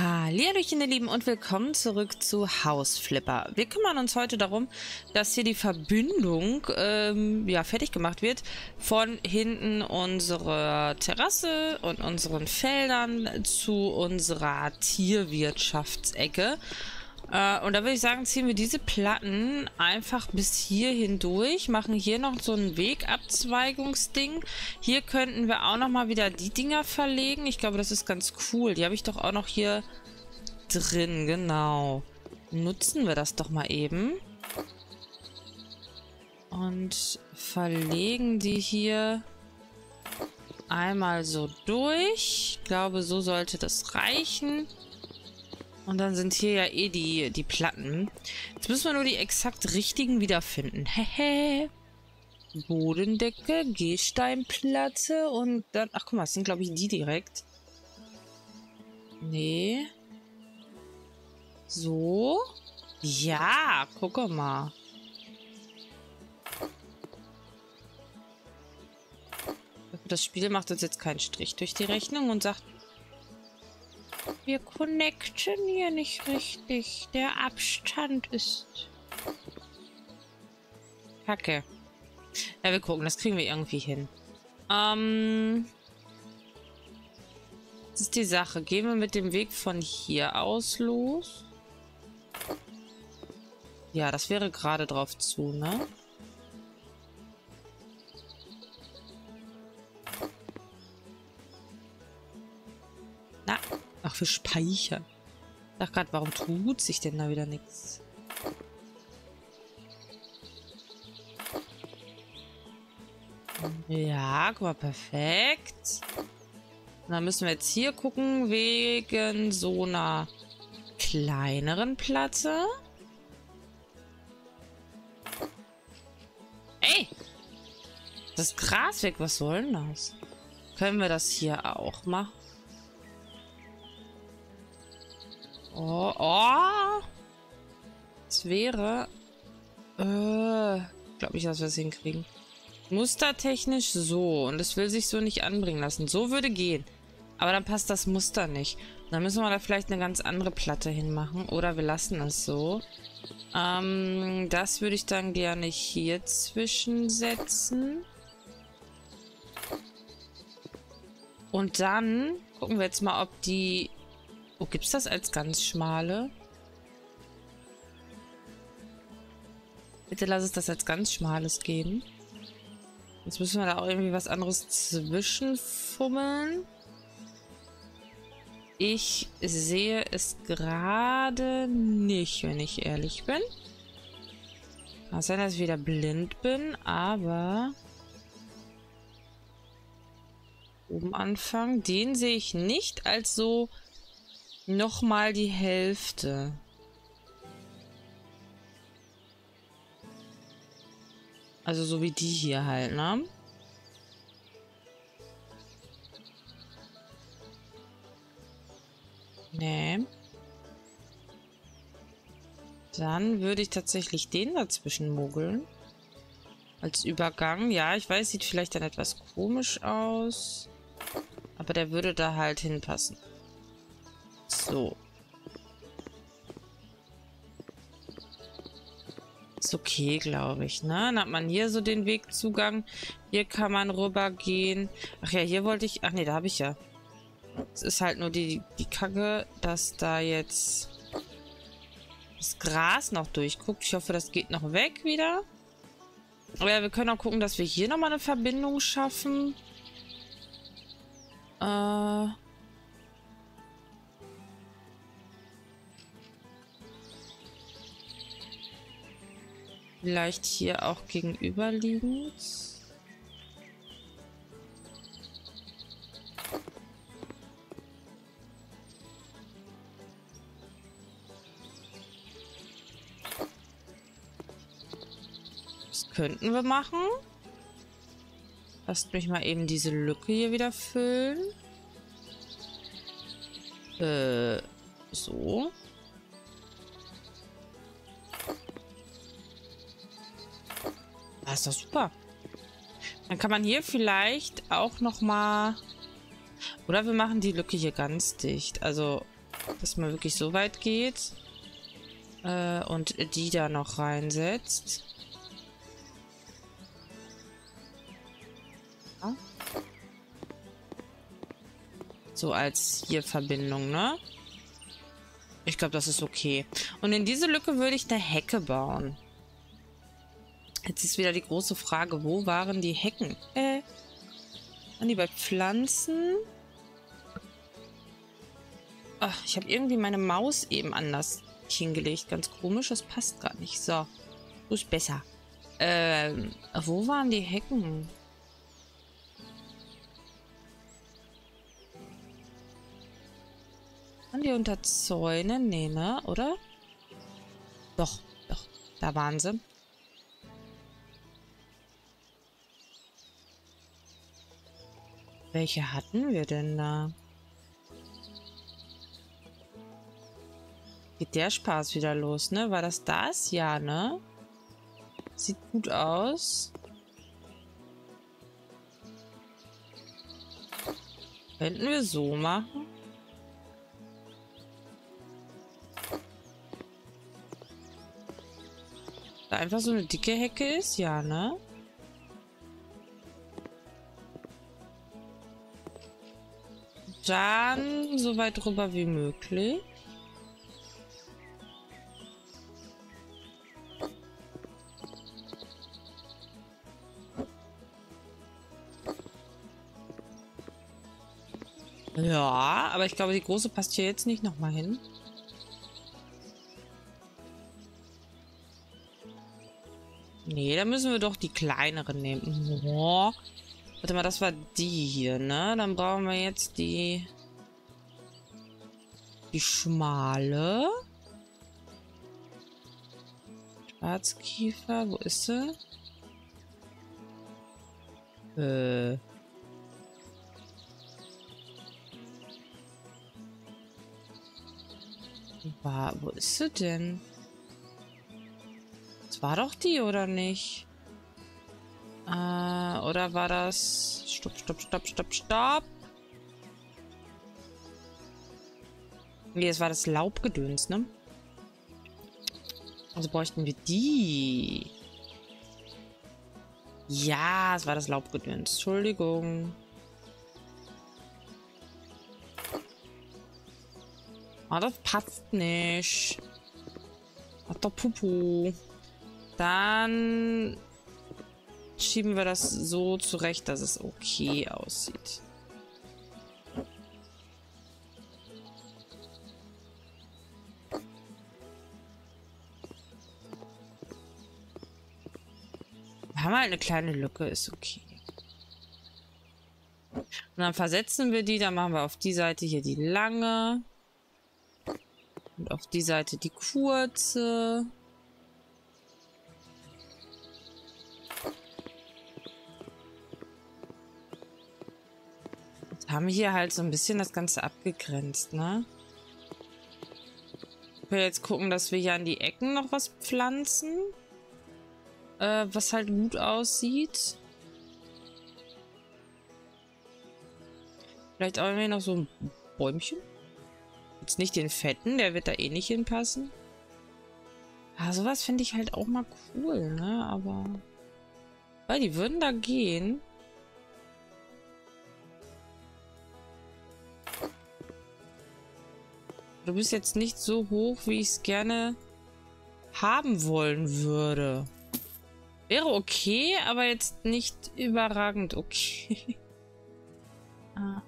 Hallihallöchen, ihr Lieben, und willkommen zurück zu Hausflipper. Wir kümmern uns heute darum, dass hier die Verbindung ähm, ja, fertig gemacht wird von hinten unserer Terrasse und unseren Feldern zu unserer Tierwirtschaftsecke. Äh, und da würde ich sagen, ziehen wir diese Platten einfach bis hier hindurch, machen hier noch so ein Wegabzweigungsding. Hier könnten wir auch noch mal wieder die Dinger verlegen. Ich glaube, das ist ganz cool. Die habe ich doch auch noch hier drin, genau. Nutzen wir das doch mal eben. Und verlegen die hier einmal so durch. Ich glaube, so sollte das reichen. Und dann sind hier ja eh die, die Platten. Jetzt müssen wir nur die exakt richtigen wiederfinden. Hehe. Bodendecke, Gehsteinplatte und dann... Ach, guck mal, das sind, glaube ich, die direkt. Nee. So. Ja, guck mal. Das Spiel macht uns jetzt keinen Strich durch die Rechnung und sagt, wir connecten hier nicht richtig. Der Abstand ist... Kacke. Ja, wir gucken. Das kriegen wir irgendwie hin. Ähm... Das ist die Sache. Gehen wir mit dem Weg von hier aus los? Ja, das wäre gerade drauf zu, ne? Für Speichern. Ich dachte gerade, warum tut sich denn da wieder nichts? Ja, guck mal, perfekt. Und dann müssen wir jetzt hier gucken, wegen so einer kleineren Platte. Ey! Das Gras weg, was soll denn das? Können wir das hier auch machen? Oh, oh. Es wäre... Äh, glaube ich, dass wir es hinkriegen. Mustertechnisch so. Und es will sich so nicht anbringen lassen. So würde gehen. Aber dann passt das Muster nicht. Dann müssen wir da vielleicht eine ganz andere Platte hinmachen. Oder wir lassen es so. Ähm, das würde ich dann gerne hier zwischensetzen. Und dann gucken wir jetzt mal, ob die Oh, gibt es das als ganz schmale? Bitte lass es das als ganz schmales geben. Jetzt müssen wir da auch irgendwie was anderes zwischenfummeln. Ich sehe es gerade nicht, wenn ich ehrlich bin. Kann sein, dass ich wieder blind bin, aber... Oben anfangen. Den sehe ich nicht als so Nochmal die Hälfte. Also so wie die hier halt, ne? Nee. Dann würde ich tatsächlich den dazwischen mogeln. Als Übergang. Ja, ich weiß, sieht vielleicht dann etwas komisch aus. Aber der würde da halt hinpassen. So. Ist okay, glaube ich, ne? Dann hat man hier so den Wegzugang. Hier kann man rübergehen. Ach ja, hier wollte ich... Ach nee, da habe ich ja. Es ist halt nur die, die Kacke, dass da jetzt das Gras noch durchguckt. Ich hoffe, das geht noch weg wieder. Aber ja, wir können auch gucken, dass wir hier nochmal eine Verbindung schaffen. Äh... Vielleicht hier auch gegenüberliegend. Das könnten wir machen. Lasst mich mal eben diese Lücke hier wieder füllen. Äh, so. Das ist doch super. Dann kann man hier vielleicht auch noch mal... Oder wir machen die Lücke hier ganz dicht. Also Dass man wirklich so weit geht. Äh, und die da noch reinsetzt. So als hier Verbindung, ne? Ich glaube, das ist okay. Und in diese Lücke würde ich eine Hecke bauen. Jetzt ist wieder die große Frage, wo waren die Hecken? Äh, waren die bei Pflanzen? Ach, ich habe irgendwie meine Maus eben anders hingelegt. Ganz komisch, das passt gar nicht. So, so ist besser. Ähm, wo waren die Hecken? Waren die unter Zäunen? Nee, ne? Oder? Doch, doch. Da waren sie. Welche hatten wir denn da? Geht der Spaß wieder los, ne? War das das? Ja, ne? Sieht gut aus. Könnten wir so machen? Da einfach so eine dicke Hecke ist? Ja, ne? Dann so weit rüber wie möglich. Ja, aber ich glaube, die große passt hier jetzt nicht nochmal hin. Nee, da müssen wir doch die kleineren nehmen. Oh. Warte mal, das war die hier, ne? Dann brauchen wir jetzt die... Die schmale. Schwarzkiefer, wo ist sie? Äh... War, wo ist sie denn? Das war doch die, oder nicht? Äh, oder war das... Stopp, stopp, stopp, stopp, stopp. Nee, es war das Laubgedöns, ne? Also bräuchten wir die. Ja, es war das Laubgedöns. Entschuldigung. Ah, das passt nicht. Hat doch Pupu. Dann schieben wir das so zurecht, dass es okay aussieht. Wir haben halt eine kleine Lücke, ist okay. Und dann versetzen wir die, dann machen wir auf die Seite hier die lange. Und auf die Seite die kurze. Haben hier halt so ein bisschen das Ganze abgegrenzt, ne? Ich will jetzt gucken, dass wir hier an die Ecken noch was pflanzen. Äh, was halt gut aussieht. Vielleicht auch irgendwie noch so ein Bäumchen. Jetzt nicht den fetten, der wird da eh nicht hinpassen. Ah, sowas finde ich halt auch mal cool, ne? Aber... Weil die würden da gehen. Du bist jetzt nicht so hoch, wie ich es gerne haben wollen würde. Wäre okay, aber jetzt nicht überragend okay. ah.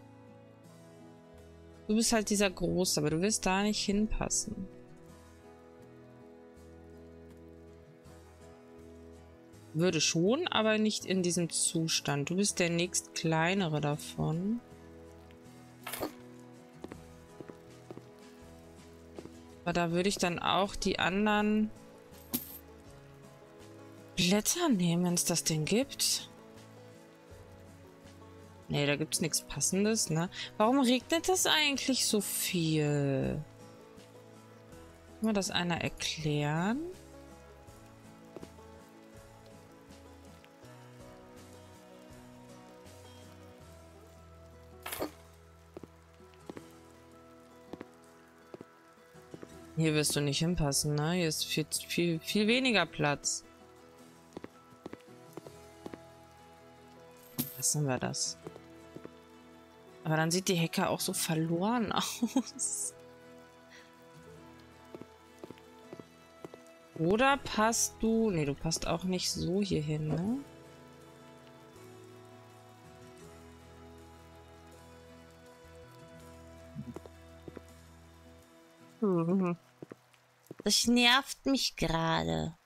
Du bist halt dieser Große, aber du wirst da nicht hinpassen. Würde schon, aber nicht in diesem Zustand. Du bist der nächst kleinere davon. Aber da würde ich dann auch die anderen Blätter nehmen, wenn es das denn gibt. Nee, da gibt's nichts Passendes, ne? Warum regnet das eigentlich so viel? Kann mir das einer erklären? Hier wirst du nicht hinpassen, ne? Hier ist viel, viel, viel weniger Platz. Lassen wir das. Aber dann sieht die Hecke auch so verloren aus. Oder passt du... Ne, du passt auch nicht so hier hin, ne? Das nervt mich gerade.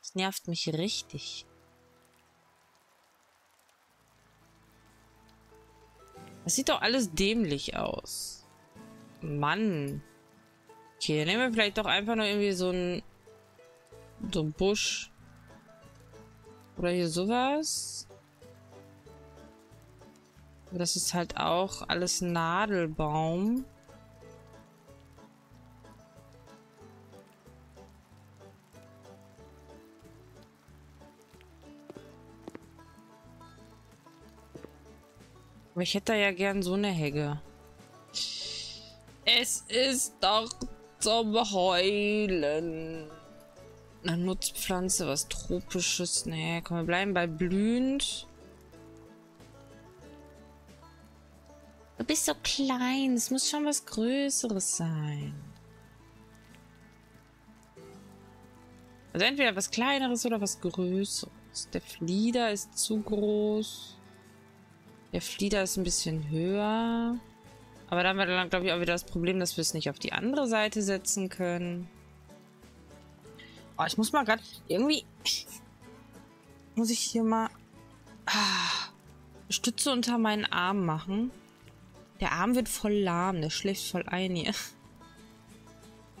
Das nervt mich richtig. Das sieht doch alles dämlich aus. Mann. Okay, nehmen wir vielleicht doch einfach nur irgendwie so ein so ein Busch. Oder hier sowas. Das ist halt auch alles Nadelbaum. Aber ich hätte ja gern so eine Hecke. Es ist doch zum Heulen. Eine Nutzpflanze, was Tropisches. Nee, komm, wir bleiben bei blühend. Du bist so klein. Es muss schon was Größeres sein. Also entweder was Kleineres oder was Größeres. Der Flieder ist zu groß. Der Flieder ist ein bisschen höher. Aber da haben wir dann, glaube ich, auch wieder das Problem, dass wir es nicht auf die andere Seite setzen können. Oh, ich muss mal gerade... Irgendwie... Muss ich hier mal... Ah, Stütze unter meinen Arm machen. Der Arm wird voll lahm. Der schläft voll ein hier.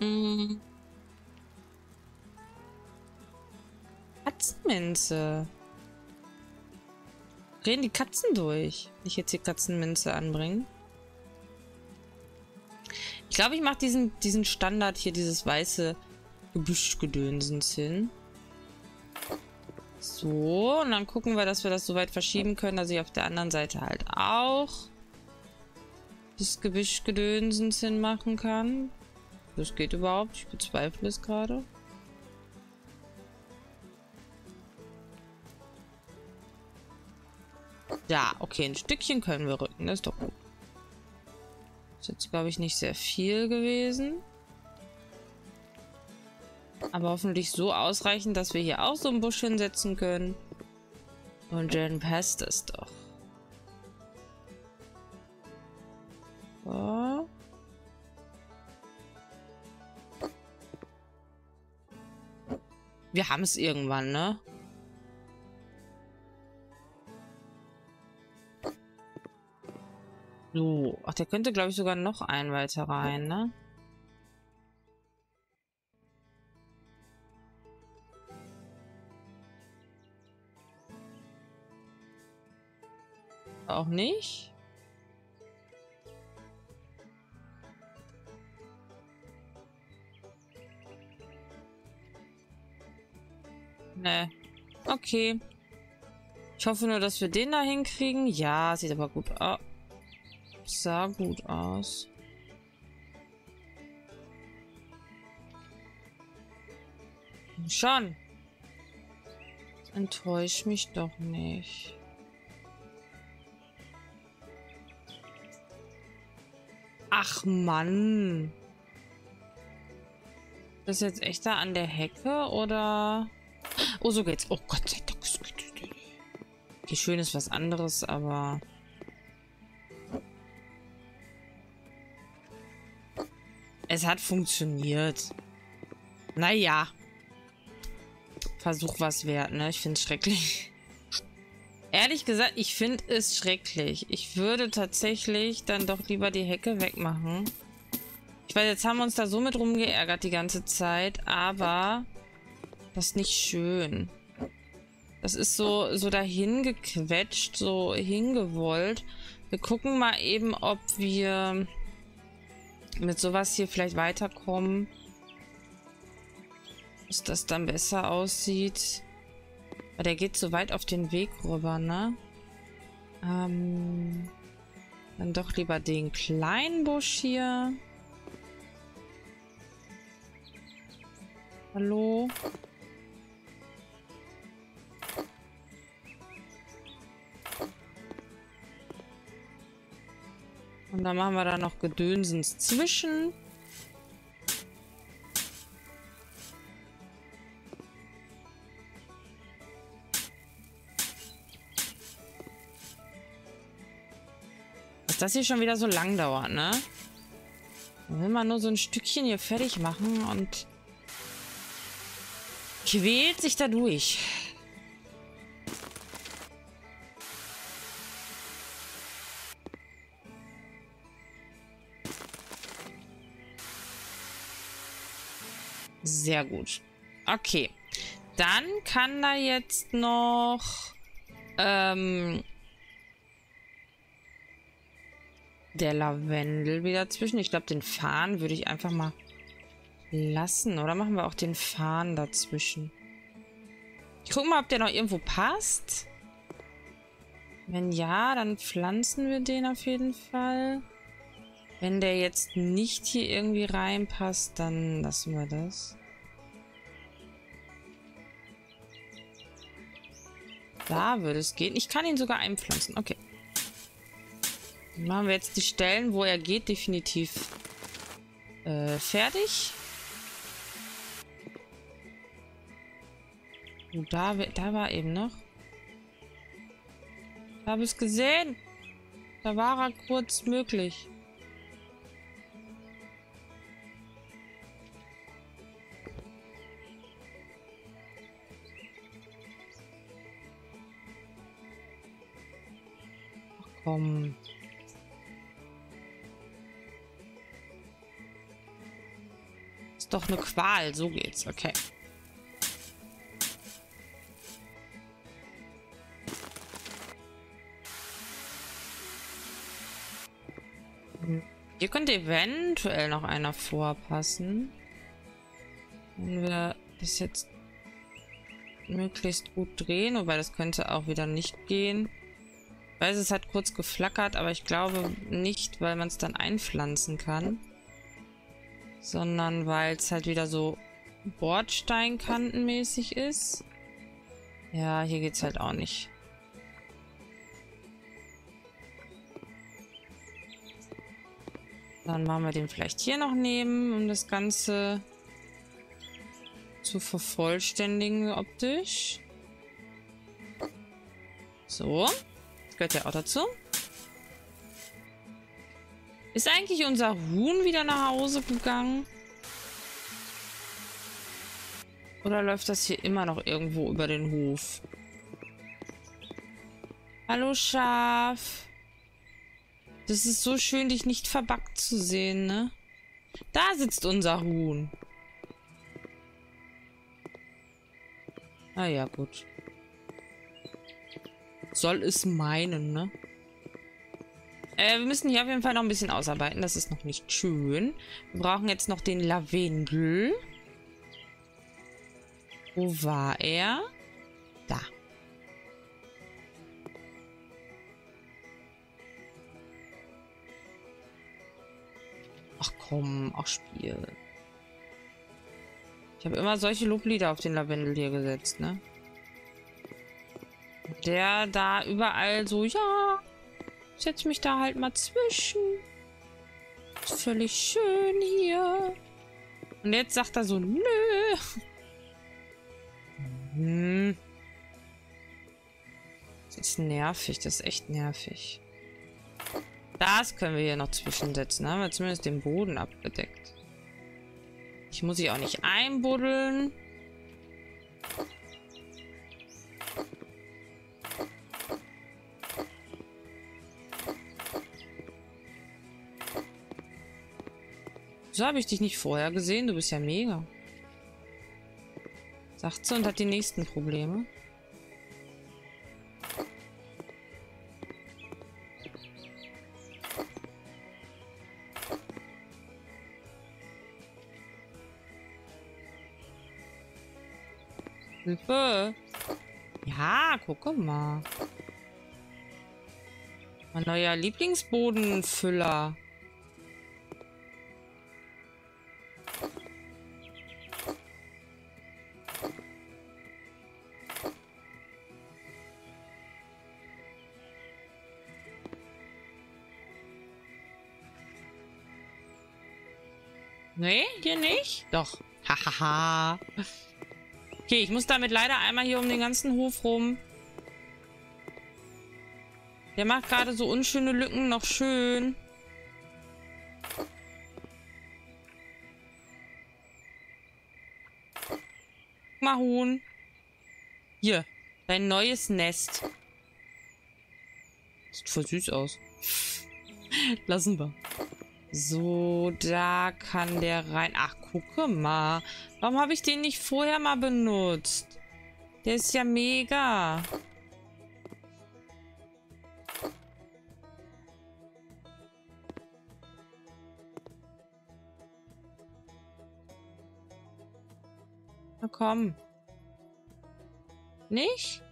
mm. Katzenminze. Drehen die Katzen durch. Nicht jetzt hier Katzenminze anbringen. Ich glaube, ich mache diesen, diesen Standard hier, dieses weiße Gebüschgedönsens hin. So, und dann gucken wir, dass wir das so weit verschieben können, dass ich auf der anderen Seite halt auch das Gebüschgedönsens hinmachen kann. Das geht überhaupt. Ich bezweifle es gerade. Ja, okay, ein Stückchen können wir rücken. Das ist doch gut. Das ist jetzt, glaube ich, nicht sehr viel gewesen. Aber hoffentlich so ausreichend, dass wir hier auch so einen Busch hinsetzen können. Und dann passt es doch. So. Wir haben es irgendwann, ne? So. Ach, der könnte, glaube ich, sogar noch ein weiter rein, ne? Auch nicht? Ne. Okay. Ich hoffe nur, dass wir den da hinkriegen. Ja, sieht aber gut aus sah gut aus. Schon. Enttäusch mich doch nicht. Ach Mann. Das ist jetzt echt da an der Hecke oder? Oh, so geht's. Oh Gott sei Dank. Okay, schön ist was anderes, aber... Es hat funktioniert. Naja. Versuch was wert, ne? Ich finde es schrecklich. Ehrlich gesagt, ich finde es schrecklich. Ich würde tatsächlich dann doch lieber die Hecke wegmachen. Ich weiß, jetzt haben wir uns da so mit rumgeärgert die ganze Zeit, aber das ist nicht schön. Das ist so, so dahin gequetscht, so hingewollt. Wir gucken mal eben, ob wir mit sowas hier vielleicht weiterkommen. Dass das dann besser aussieht. Aber der geht so weit auf den Weg rüber, ne? Ähm, dann doch lieber den kleinen Busch hier. Hallo? Hallo? Und dann machen wir da noch Gedönsens zwischen. Dass das hier schon wieder so lang dauert, ne? Dann will man nur so ein Stückchen hier fertig machen und quält sich da durch. Sehr gut. Okay. Dann kann da jetzt noch ähm, der Lavendel wieder zwischen. Ich glaube, den Farn würde ich einfach mal lassen. Oder machen wir auch den Farn dazwischen? Ich gucke mal, ob der noch irgendwo passt. Wenn ja, dann pflanzen wir den auf jeden Fall. Wenn der jetzt nicht hier irgendwie reinpasst, dann lassen wir das. Da würde es gehen. Ich kann ihn sogar einpflanzen. Okay. Dann machen wir jetzt die Stellen, wo er geht, definitiv äh, fertig. Oh, da, da war eben noch. Da habe ich es gesehen. Da war er kurz möglich. Komm. Ist doch eine Qual. So geht's. Okay. Hier könnte eventuell noch einer vorpassen. Wenn wir das jetzt möglichst gut drehen, wobei das könnte auch wieder nicht gehen. Weiß, es hat kurz geflackert, aber ich glaube nicht, weil man es dann einpflanzen kann. Sondern weil es halt wieder so Bordsteinkantenmäßig ist. Ja, hier geht es halt auch nicht. Dann machen wir den vielleicht hier noch nehmen, um das Ganze zu vervollständigen optisch. So gehört ja auch dazu. Ist eigentlich unser Huhn wieder nach Hause gegangen? Oder läuft das hier immer noch irgendwo über den Hof? Hallo Schaf. Das ist so schön, dich nicht verbackt zu sehen, ne? Da sitzt unser Huhn. Ah ja, gut soll es meinen, ne? Äh, wir müssen hier auf jeden Fall noch ein bisschen ausarbeiten. Das ist noch nicht schön. Wir brauchen jetzt noch den Lavendel. Wo war er? Da. Ach komm, ach Spiel. Ich habe immer solche Loblieder auf den Lavendel hier gesetzt, ne? Der da überall so, ja, setz mich da halt mal zwischen. Ist völlig schön hier. Und jetzt sagt er so, nö. Hm. Das ist nervig, das ist echt nervig. Das können wir hier noch zwischensetzen. Haben wir zumindest den Boden abgedeckt. Ich muss sie auch nicht einbuddeln. So habe ich dich nicht vorher gesehen. Du bist ja mega. Sagt sie und hat die nächsten Probleme. Hilfe! Ja, guck mal. Mein neuer Lieblingsbodenfüller. Hahaha. okay, ich muss damit leider einmal hier um den ganzen Hof rum. Der macht gerade so unschöne Lücken noch schön. Mal Huhn. Hier, dein neues Nest. Sieht voll süß aus. Lassen wir. So, da kann der rein. Ach, gucke mal. Warum habe ich den nicht vorher mal benutzt? Der ist ja mega. Na komm. Nicht?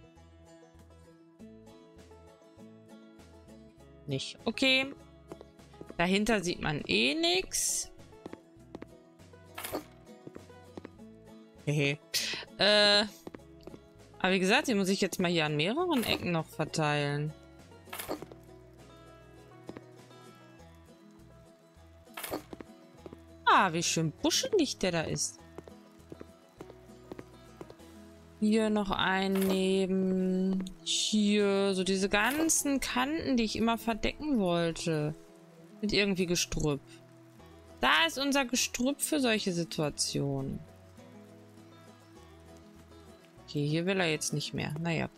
Nicht. Okay. Dahinter sieht man eh nichts. Hehe. äh. Aber wie gesagt, die muss ich jetzt mal hier an mehreren Ecken noch verteilen. Ah, wie schön buschelig der da ist. Hier noch einnehmen. Hier, so diese ganzen Kanten, die ich immer verdecken wollte. Mit irgendwie Gestrüpp. Da ist unser Gestrüpp für solche Situationen. Okay, hier will er jetzt nicht mehr. Naja.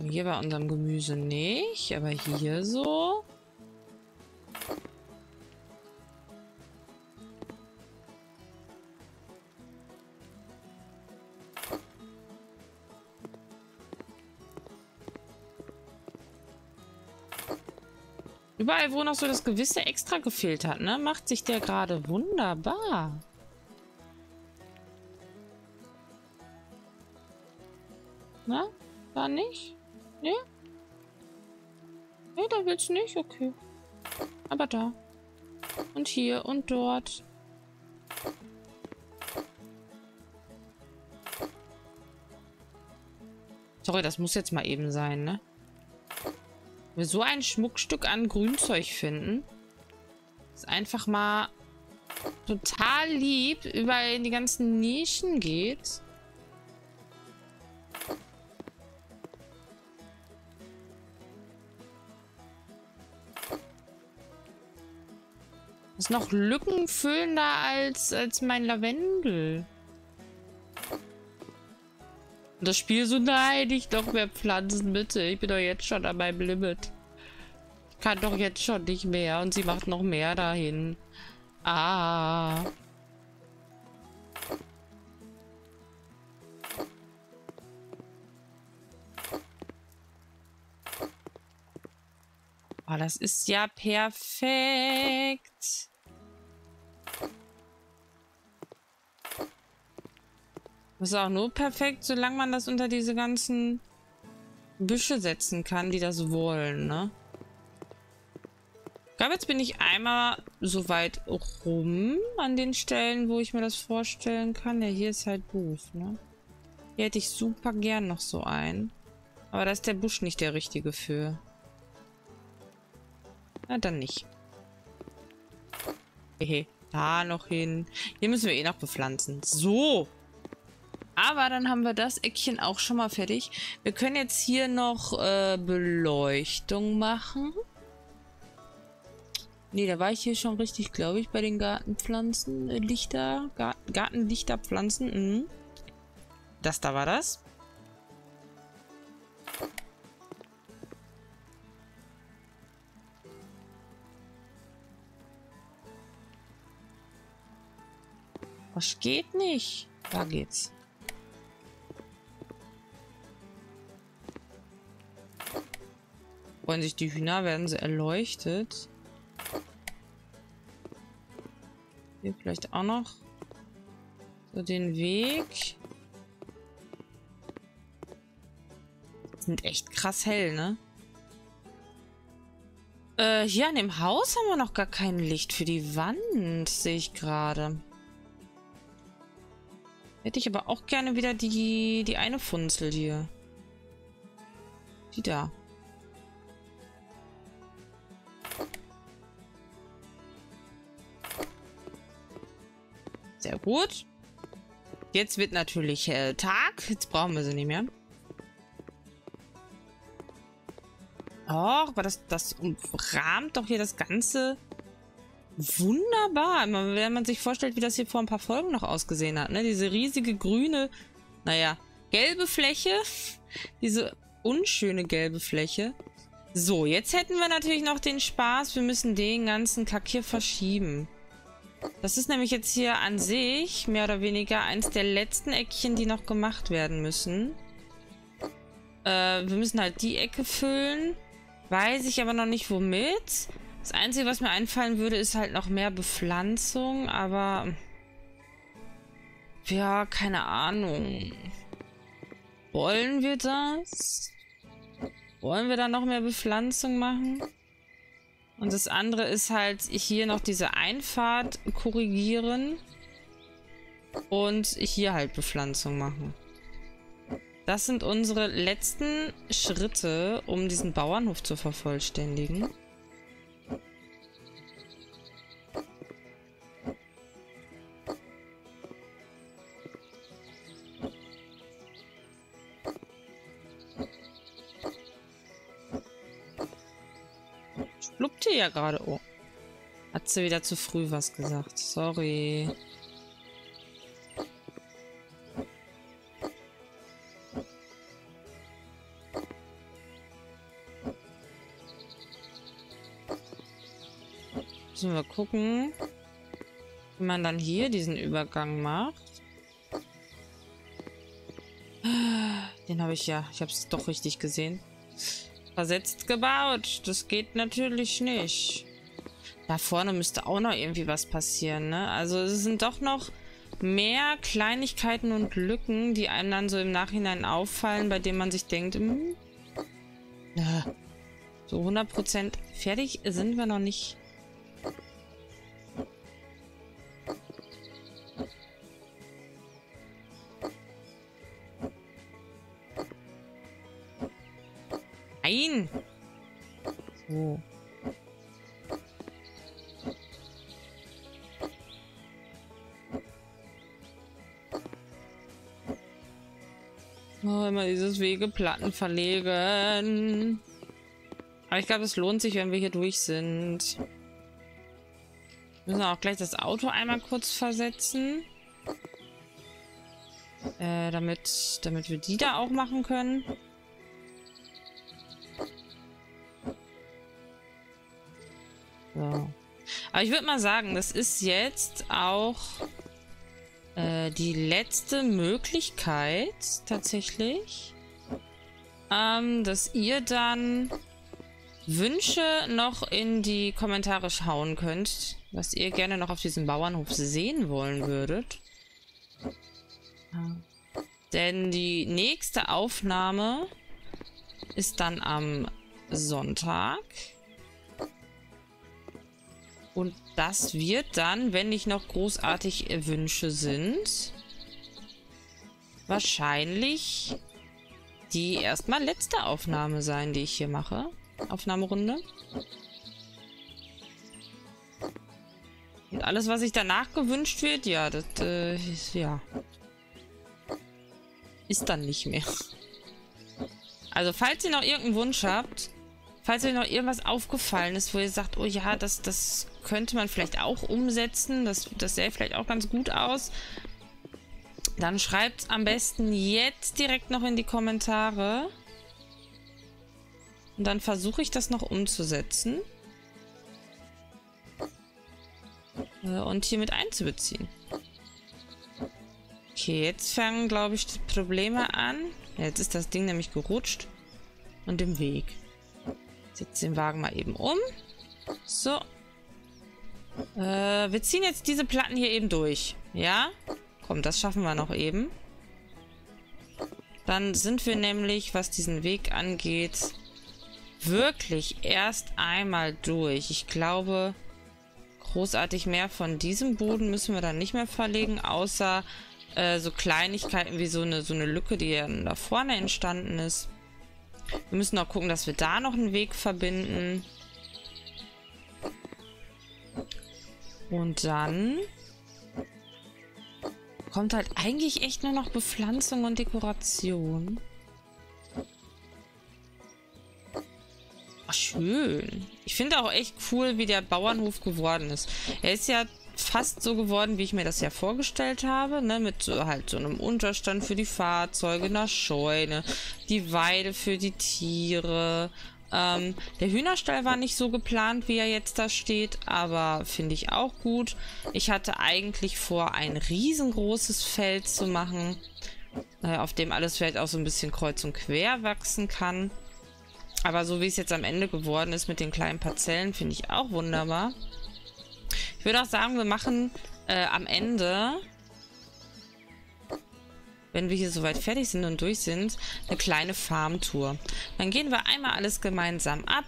Hier bei unserem Gemüse nicht, aber hier so. Überall, wo noch so das gewisse Extra gefehlt hat, ne, macht sich der gerade wunderbar. Na? Da nicht? Ne? Ne, da willst du nicht? Okay. Aber da. Und hier und dort. Sorry, das muss jetzt mal eben sein, ne? Wir so ein Schmuckstück an Grünzeug finden. Ist einfach mal total lieb, überall in die ganzen Nischen geht. Ist noch lückenfüllender als, als mein Lavendel. Das Spiel so, nein, nicht noch mehr Pflanzen, bitte. Ich bin doch jetzt schon an meinem Limit. Ich kann doch jetzt schon nicht mehr. Und sie macht noch mehr dahin. Ah. Oh, das ist ja perfekt. Das ist auch nur perfekt, solange man das unter diese ganzen Büsche setzen kann, die das wollen, ne? Ich glaube, jetzt bin ich einmal so weit rum an den Stellen, wo ich mir das vorstellen kann. Ja, hier ist halt Buch, ne? Hier hätte ich super gern noch so einen. Aber da ist der Busch nicht der richtige für. Na, dann nicht. Hehe. Da noch hin. Hier müssen wir eh noch bepflanzen. So. Aber dann haben wir das Eckchen auch schon mal fertig. Wir können jetzt hier noch äh, Beleuchtung machen. Ne, da war ich hier schon richtig, glaube ich, bei den Gartenpflanzen. Äh, Lichter, Garten, Gartenlichterpflanzen. Mhm. Das da war das. Was geht nicht? Da geht's. Freuen sich die Hühner, werden sie erleuchtet. Hier vielleicht auch noch so den Weg. Sind echt krass hell, ne? Äh, hier an dem Haus haben wir noch gar kein Licht für die Wand, sehe ich gerade. Hätte ich aber auch gerne wieder die, die eine Funzel hier. Die da. Sehr gut. Jetzt wird natürlich äh, Tag. Jetzt brauchen wir sie nicht mehr. Oh, aber das, das umrahmt doch hier das Ganze wunderbar. Wenn man sich vorstellt, wie das hier vor ein paar Folgen noch ausgesehen hat. Ne? Diese riesige grüne, naja, gelbe Fläche. Diese unschöne gelbe Fläche. So, jetzt hätten wir natürlich noch den Spaß. Wir müssen den ganzen Kack hier verschieben. Das ist nämlich jetzt hier an sich mehr oder weniger eins der letzten Eckchen, die noch gemacht werden müssen. Äh, wir müssen halt die Ecke füllen. Weiß ich aber noch nicht womit. Das Einzige, was mir einfallen würde, ist halt noch mehr Bepflanzung, aber... Ja, keine Ahnung. Wollen wir das? Wollen wir da noch mehr Bepflanzung machen? Und das andere ist halt hier noch diese Einfahrt korrigieren. Und hier halt Bepflanzung machen. Das sind unsere letzten Schritte, um diesen Bauernhof zu vervollständigen. Schluppte ja gerade. Oh. Hat sie wieder zu früh was gesagt. Sorry. Müssen wir gucken, wie man dann hier diesen Übergang macht. Den habe ich ja. Ich habe es doch richtig gesehen. Versetzt gebaut. Das geht natürlich nicht. Da vorne müsste auch noch irgendwie was passieren, ne? Also es sind doch noch mehr Kleinigkeiten und Lücken, die einem dann so im Nachhinein auffallen, bei denen man sich denkt, hm, so 100% fertig sind wir noch nicht. Nein! So. Oh, immer dieses Wegeplatten verlegen. Aber ich glaube, es lohnt sich, wenn wir hier durch sind. Wir müssen auch gleich das Auto einmal kurz versetzen. Äh, damit, damit wir die da auch machen können. Aber ich würde mal sagen, das ist jetzt auch äh, die letzte Möglichkeit tatsächlich, ähm, dass ihr dann Wünsche noch in die Kommentare schauen könnt, was ihr gerne noch auf diesem Bauernhof sehen wollen würdet. Denn die nächste Aufnahme ist dann am Sonntag. Und das wird dann, wenn nicht noch großartig Wünsche sind, wahrscheinlich die erstmal letzte Aufnahme sein, die ich hier mache. Aufnahmerunde. Und alles, was sich danach gewünscht wird, ja, das, äh, ist, ja. Ist dann nicht mehr. Also, falls ihr noch irgendeinen Wunsch habt, falls euch noch irgendwas aufgefallen ist, wo ihr sagt, oh ja, das, das könnte man vielleicht auch umsetzen. Das, das sähe vielleicht auch ganz gut aus. Dann schreibt am besten jetzt direkt noch in die Kommentare. Und dann versuche ich das noch umzusetzen. Äh, und hier mit einzubeziehen. Okay, jetzt fangen, glaube ich, die Probleme an. Jetzt ist das Ding nämlich gerutscht. Und im Weg. Setze den Wagen mal eben um. So, äh, wir ziehen jetzt diese Platten hier eben durch. Ja? Komm, das schaffen wir noch eben. Dann sind wir nämlich, was diesen Weg angeht, wirklich erst einmal durch. Ich glaube, großartig mehr von diesem Boden müssen wir dann nicht mehr verlegen, außer äh, so Kleinigkeiten wie so eine, so eine Lücke, die ja da vorne entstanden ist. Wir müssen noch gucken, dass wir da noch einen Weg verbinden. Und dann kommt halt eigentlich echt nur noch Bepflanzung und Dekoration. Ach, schön. Ich finde auch echt cool, wie der Bauernhof geworden ist. Er ist ja fast so geworden, wie ich mir das ja vorgestellt habe, ne, mit so, halt so einem Unterstand für die Fahrzeuge, einer Scheune, die Weide für die Tiere. Ähm, der Hühnerstall war nicht so geplant, wie er jetzt da steht, aber finde ich auch gut. Ich hatte eigentlich vor, ein riesengroßes Feld zu machen, äh, auf dem alles vielleicht auch so ein bisschen kreuz und quer wachsen kann. Aber so wie es jetzt am Ende geworden ist mit den kleinen Parzellen, finde ich auch wunderbar. Ich würde auch sagen, wir machen äh, am Ende, wenn wir hier soweit fertig sind und durch sind, eine kleine Farmtour. Dann gehen wir einmal alles gemeinsam ab,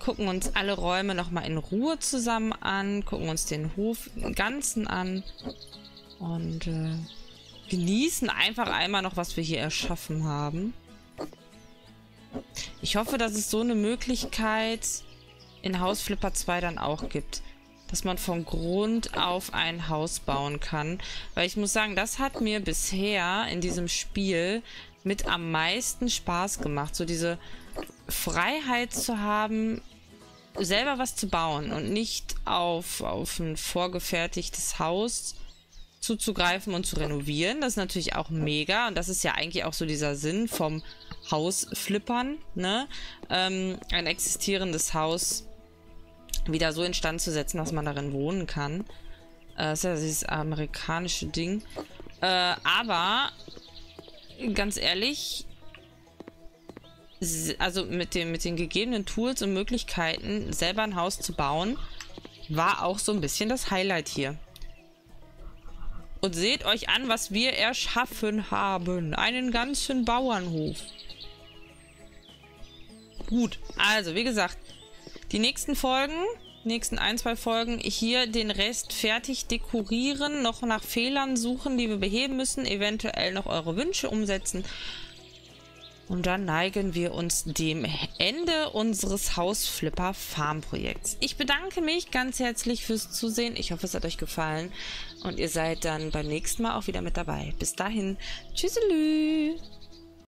gucken uns alle Räume nochmal in Ruhe zusammen an, gucken uns den Hof im Ganzen an und äh, genießen einfach einmal noch, was wir hier erschaffen haben. Ich hoffe, dass es so eine Möglichkeit in Haus Flipper 2 dann auch gibt. Dass man von Grund auf ein Haus bauen kann. Weil ich muss sagen, das hat mir bisher in diesem Spiel mit am meisten Spaß gemacht. So diese Freiheit zu haben, selber was zu bauen und nicht auf, auf ein vorgefertigtes Haus zuzugreifen und zu renovieren. Das ist natürlich auch mega und das ist ja eigentlich auch so dieser Sinn vom Haus flippern, ne? Ähm, ein existierendes Haus wieder so instand zu setzen, dass man darin wohnen kann. Äh, das ist ja dieses amerikanische Ding. Äh, aber ganz ehrlich, also mit, dem, mit den gegebenen Tools und Möglichkeiten, selber ein Haus zu bauen, war auch so ein bisschen das Highlight hier. Und seht euch an, was wir erschaffen haben. Einen ganzen Bauernhof. Gut, also wie gesagt, die nächsten Folgen, nächsten ein, zwei Folgen, hier den Rest fertig dekorieren, noch nach Fehlern suchen, die wir beheben müssen, eventuell noch eure Wünsche umsetzen. Und dann neigen wir uns dem Ende unseres Hausflipper Farm Projekts. Ich bedanke mich ganz herzlich fürs Zusehen. Ich hoffe, es hat euch gefallen. Und ihr seid dann beim nächsten Mal auch wieder mit dabei. Bis dahin. Tschüsselü.